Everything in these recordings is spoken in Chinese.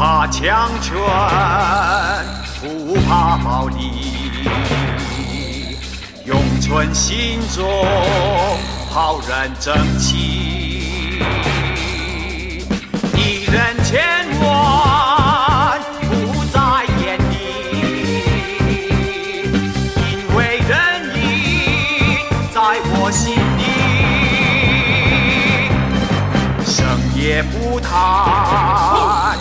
怕强权，不怕暴力，永存心中浩然正气。一人千万不在眼里，因为仁义在我心里。生也不贪，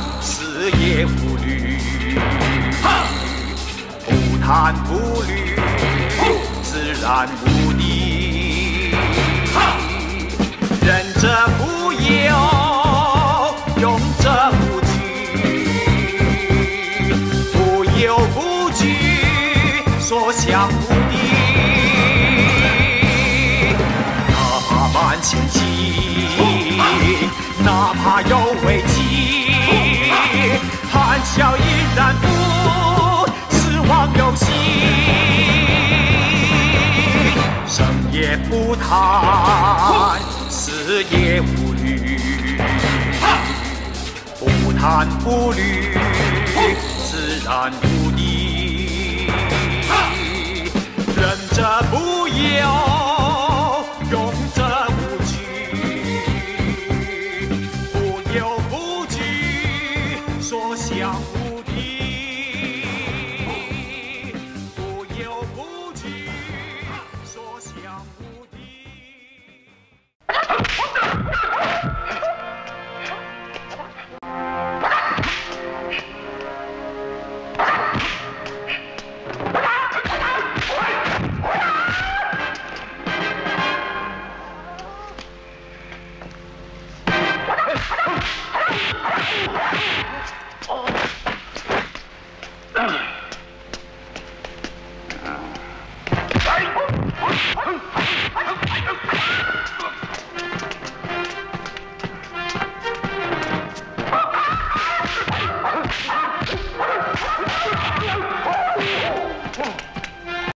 死也不虑，不贪不虑，自然无敌。仁者不忧，勇者不惧，不忧不惧，所向无敌。哪怕满千骑，哪怕有笑依然不失望有希。生也不贪，死也无虑，不贪不虑，自然无敌。忍者不忧。around me.